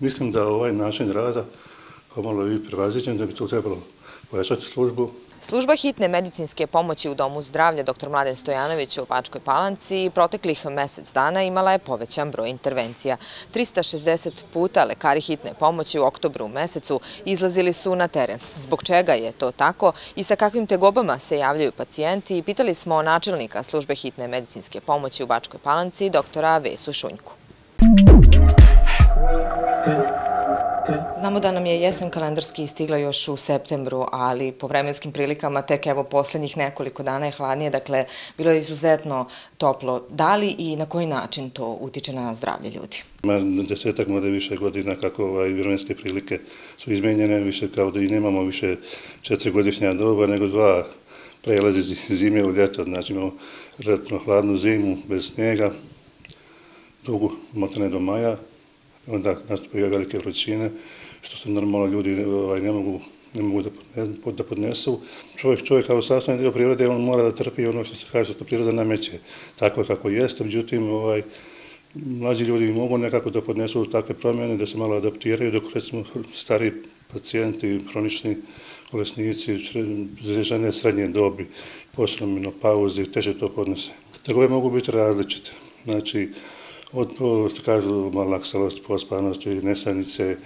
Mislim da ovaj način rada pomalo i prevaziđen, da bi to trebalo pojačati službu. Služba hitne medicinske pomoći u Domu zdravlja dr. Mladen Stojanović u Bačkoj palanci proteklih mesec dana imala je povećan broj intervencija. 360 puta lekari hitne pomoći u oktobru mesecu izlazili su na teren. Zbog čega je to tako i sa kakvim tegobama se javljaju pacijenti, pitali smo načelnika službe hitne medicinske pomoći u Bačkoj palanci, doktora Vesu Šunjku. Znamo da nam je jesen kalendarski stigla još u septembru, ali po vremenskim prilikama tek evo posljednjih nekoliko dana je hladnije, dakle bilo je izuzetno toplo. Da li i na koji način to utiče na zdravlje ljudi? Ima desetak mlade više godina kako ovaj vremenske prilike su izmenjene, više kao da i nemamo više četirigodišnja doba, nego dva prelazi zime u ljeto, znači imamo relativno hladnu zimu bez snijega, dugu motane do maja, onda nastupaju velike vrućine, što se normalno ljudi ovaj, ne mogu ne mogu da, da podnesu. Čovjek, čovjek kao sastavni dio prirode, on mora da trpi ono što se kaže, što priroda nameće tako kako jeste. Međutim, ovaj, mlađi ljudi mogu nekako da podnesu takve promjene, da se malo adaptiraju, dok recimo stari pacijenti, hronični bolesnici, žene srednje dobi, posebno menopauze, teže to podnose. Tako mogu biti različite. Znači, od, što kažu, malaksalost, pospanosti, nesanice,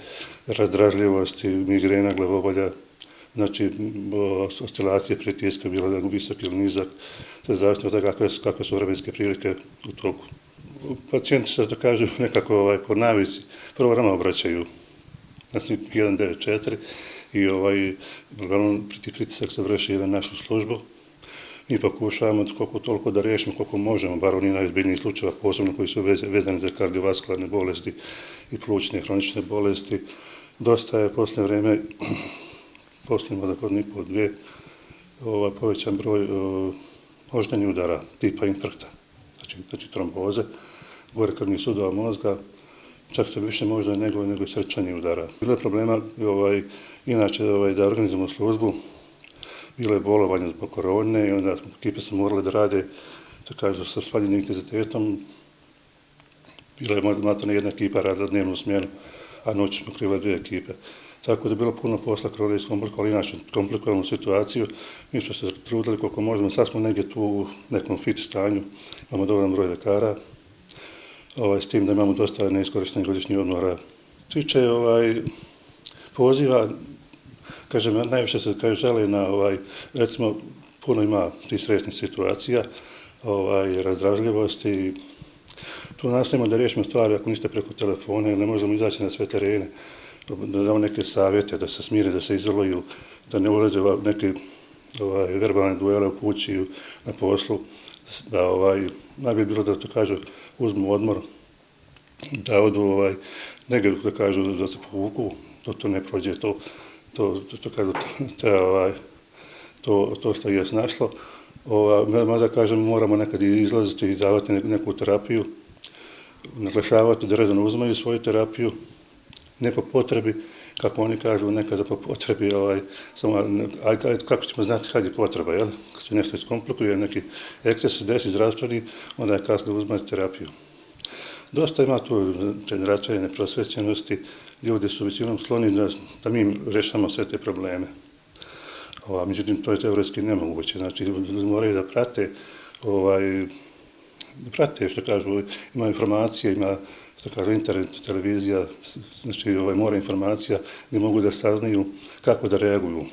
razdražljivosti, migrena, glavobolja, znači oscilacije pritiska, bilo da je visok ili nizak, se zavisno od toga kakve, kakve su vremenske prilike u toku. Pacijenti se, da kažu, nekako ovaj, po navici, prvo rano obraćaju. Znači, na 194 i ovaj, pritisak se vrši na našu službu, mi pokušavamo koliko toliko da rešimo koliko možemo, bar oni najizbiljniji slučajeva, posebno koji su vezani za kardiovaskularne bolesti i plućne hronične bolesti. Dosta je posle vreme, posle možda kod niko dvije, ovaj, povećan broj moždanih udara tipa infarkta, znači, znači tromboze, gore krvnih sudova mozga, čak to više možda nego, nego srčanih udara. Bilo je problema ovaj, inače ovaj, da organizujemo službu, bilo je bolovanje zbog korone i onda smo, ekipe su morali da rade, da kažu, sa svaljenim intenzitetom. Bila je možda jedna ekipa radila dnevnu smjenu, a noć smo krivali dvije ekipe. Tako da je bilo puno posla korone iskomplikovali inače komplikovanu situaciju. Mi smo se trudili koliko možemo, sad smo negdje tu u nekom fit stanju, imamo dovoljno broj lekara, ovaj, s tim da imamo dosta neiskorištenih godišnjih odmora. Tiče ovaj, poziva, kažem, najviše se kaže, žele na, ovaj, recimo, puno ima tih stresnih situacija, ovaj, razdražljivosti. Tu nastavimo da riješimo stvari ako niste preko telefona, ne možemo izaći na sve terene, da damo neke savjete, da se smire, da se izoluju, da ne ulaze u neke ovaj, verbalne duele u kući, na poslu, da ovaj, najbolje bilo da to kažu, uzmu odmor, da odu ovaj, negdje da kažu da se povuku, to, to ne prođe to to, to, to, kažu, to, ovaj, to, to što je snašlo. Ova, mada kažem, moramo nekad izlaziti i davati neku terapiju, naglašavati da redano uzmaju svoju terapiju, ne po potrebi, kako oni kažu, nekada po potrebi, ovaj, samo, aj, aj, kako ćemo znati kad je potreba, jel? Kad se nešto iskomplikuje, neki ekces se desi zdravstveni, onda je kasno uzmati terapiju. Dosta ima tu generacijne prosvećenosti, ljudi su većinom skloni da, da mi rešamo sve te probleme. Ova, međutim, to je teoretski nemoguće. Znači, moraju da prate, ovaj, da prate što kažu, ima informacije, ima što kažu internet, televizija, znači ovaj, mora informacija gdje mogu da saznaju kako da reaguju.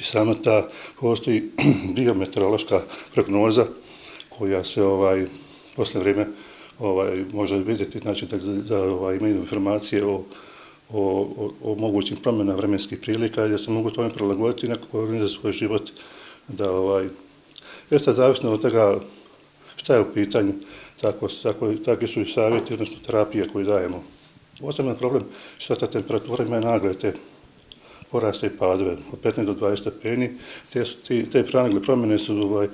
I sama ta postoji biometeorološka prognoza koja se ovaj, posle vreme ovaj, može vidjeti, znači da, da ovaj, imaju informacije o, o, o, o mogućim promjena vremenskih prilika, da se mogu tome prilagoditi nekako organizati svoj život. Da, ovaj, jer sad zavisno od toga šta je u pitanju, tako, tako, takvi su i savjeti, odnosno terapije koje dajemo. Osnovno problem što ta temperatura ima nagle te poraste i padove od 15 do 20 stepeni. Te, te, te pranagle promjene su ovaj,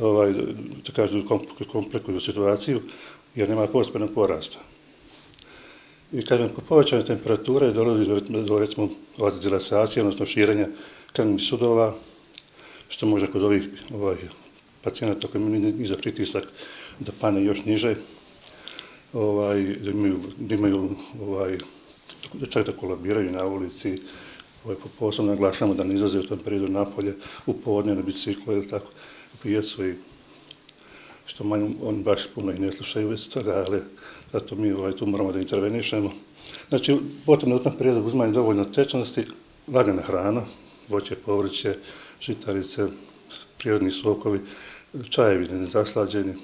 ovaj, da kažem, komplikuju situaciju jer nema postepenog porasta. I kažem, po povećanju temperature dolazi do, do recimo dilasacije, odnosno širenja krvnih sudova, što može kod ovih ovaj, pacijenata koji imaju niza pritisak da pane još niže, ovaj, da imaju, da imaju ovaj, da čak da kolabiraju na ulici, ovaj, posebno naglasamo da ne izlaze u tom periodu napolje, u podne na biciklu ili tako, pijecu i što manj, oni baš puno ih ne slušaju već toga, ali zato mi ovaj, tu moramo da intervenišemo. Znači, potrebno u tom periodu uzmanje dovoljno tečnosti, lagana hrana, voće, povrće, žitarice, prirodni sokovi, čajevi nezaslađeni.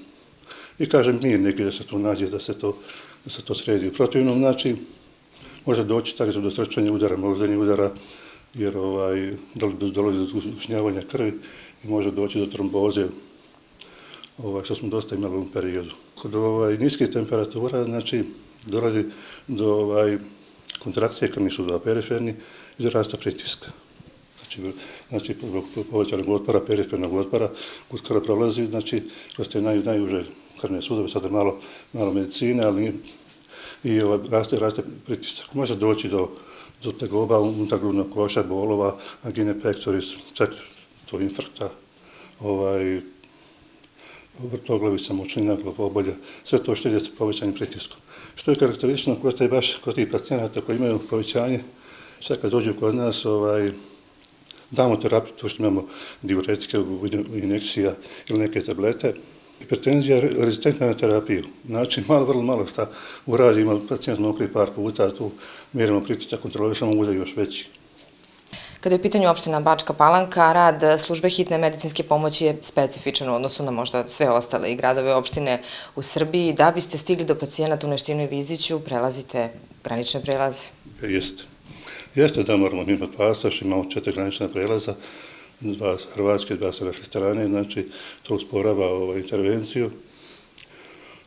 I kažem, mir neki da se to nađe, da se to, da se to sredi. U protivnom, znači, može doći tako do srčanja udara, moždanje udara, jer ovaj, dolazi do zgušnjavanja krvi i može doći do tromboze, ovaj, što smo dosta imali u periodu. Kod ovaj, niske temperatura, znači, dolazi do ovaj, kontrakcije krvnih sudova periferni i rasta pritiska. Znači, znači povećanog otpora, perifernog otpora, kod krva prolazi, znači, kroz te naj, najuže krvne sudove, sada malo, malo medicine, ali i ovaj, raste, raste pritisak. Može doći do, do tegoba unutargrudnog koša, bolova, angine pectoris, čak do infarkta, ovaj, vrtoglavica, močnina, glavobolja, sve to što ide sa povećanjem pritiskom. Što je karakteristično kod taj baš kod tih pacijenata koji imaju povećanje, sad kad dođu kod nas, ovaj, damo terapiju, to što imamo diuretike, injekcija ili neke tablete, Hipertenzija je rezistentna na terapiju. Znači, malo, vrlo malo šta uradimo, pacijent mokri par puta, tu mjerimo pritisak, kontrolišamo, bude još veći. Kada je u pitanju opština Bačka Palanka, rad službe hitne medicinske pomoći je specifičan u odnosu na možda sve ostale i gradove opštine u Srbiji. Da biste stigli do pacijenata u Neštinu i Viziću, prelazite granične prelaze? Jeste. Jeste da moramo imati pasaš, imamo četiri granične prelaza, dva hrvatske, dva sa naše strane, znači to usporava ovaj, intervenciju.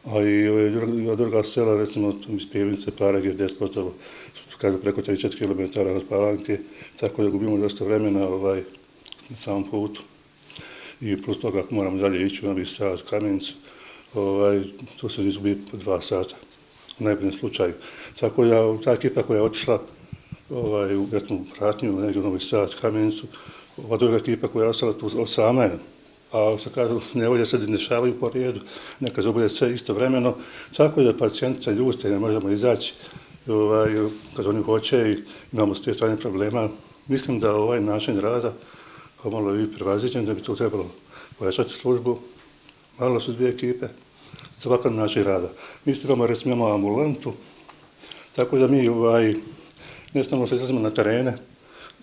A i ovaj, druga, druga sela, recimo iz Pijevnice, Parag je despotovo, kaže preko 34 km od Palanke, tako da gubimo dosta vremena ovaj, na samom putu. I plus toga ako moramo dalje ići u Novi Sad, Kamenicu, ovaj, to se izgubi po dva sata u najboljem slučaju. Tako da ta ekipa koja je otišla ovaj, u etnu pratnju, negdje u Novi Sad, Kamenicu, ova druga ekipa koja je ostala tu sama, a se kažu, nevolje se dešavaju po redu, neka zabude sve isto vremeno, tako da pacijentica ljuste, ne možemo izaći ovaj, kad oni hoće i imamo s te strane problema. Mislim da ovaj način rada malo i prevaziđen, da bi to trebalo pojačati službu. Malo su dvije ekipe, svakan način rada. Mi što imamo, recimo, imamo ambulantu, tako da mi ovaj, ne samo se izlazimo na terene,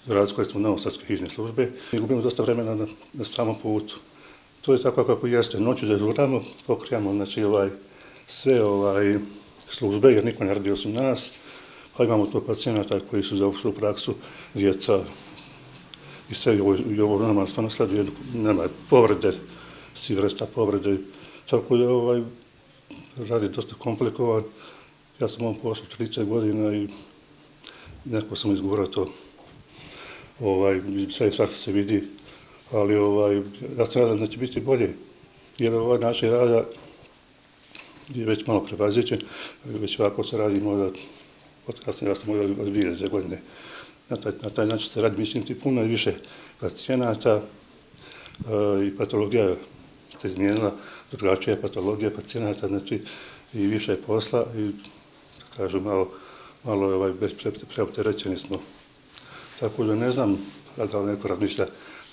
za razliku smo na Novosadske hižne službe, mi gubimo dosta vremena na, na samom putu. To je tako kako jeste. Noću dežuramo, pokrijamo znači, ovaj, sve ovaj, službe, jer niko ne radi osim nas, pa imamo to pacijenata koji su za opštu praksu, djeca i sve, i ovo, i ovo nama to nasleduje, nema povrede, si vrsta povrede, tako da ovaj, radi dosta komplikovan. Ja sam ovom poslu 30 godina i neko sam izgurao to, ovaj, sve i se vidi, ali ovaj, ja se nadam da će biti bolje, jer ovaj način rada je već malo prevazićen, već ovako se radi možda, od kasnije ja sam možda od dvije za godine. Na taj, na taj način se radi, mislim, ti puno više pacijenata e, i patologija se izmijenila, drugačija je patologija pacijenata, znači i više posla i, da kažem, malo, malo ovaj, bez preopterećeni smo. Tako da ne znam da li neko razmišlja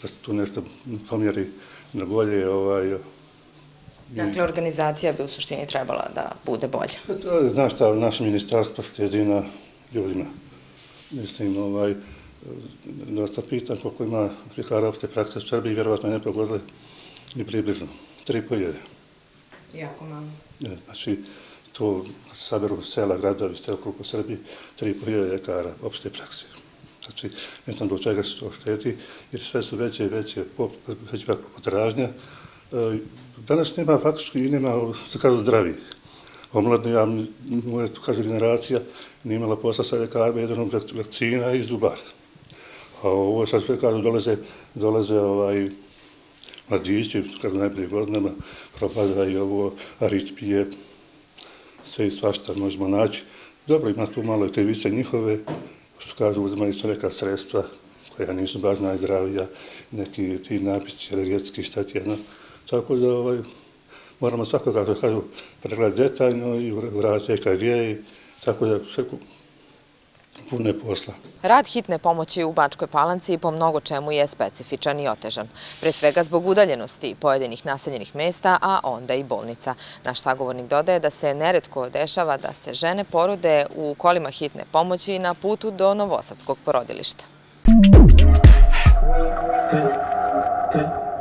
da se tu nešto pomjeri na bolje, ovaj, Dakle, organizacija bi u suštini trebala da bude bolja. Pa znaš šta, naše ministarstvo štedi na ljudima. Mislim, ovaj, da sam pitan koliko ima prikara opšte prakse u Srbiji, vjerovatno ne pogodili ni približno. Tri pojede. Jako malo. Znači, to saberu sela, gradovi, sve okolo Srbije, tri pojede ljekara opšte prakse. Znači, ne znam do čega se to šteti, jer sve su veće i veće, veće potražnja, E, E, danas nema faktički i nema, se kaže, zdravi. Omladni, ja, moja, tu kaže, generacija nije imala posla sa ljekarima, jedan vakcina i zubar. A ovo sad sve kaže, dolaze, dolaze ovaj, mladići, kaže, najprije godinama, propada i ovo, aritpije, sve i svašta možemo naći. Dobro, ima tu malo krivice njihove, što kaže, uzmali su neka sredstva koja nisu baš najzdravija, neki ti napisi, alergetski, šta ti jedno. Tako da ovaj, moramo svako, kako kažu, pregledati detaljno i vratiti kad i tako da sve pune posla. Rad hitne pomoći u Bačkoj palanci po mnogo čemu je specifičan i otežan. Pre svega zbog udaljenosti pojedinih naseljenih mesta, a onda i bolnica. Naš sagovornik dodaje da se neretko dešava da se žene porode u kolima hitne pomoći na putu do Novosadskog porodilišta. Thank you.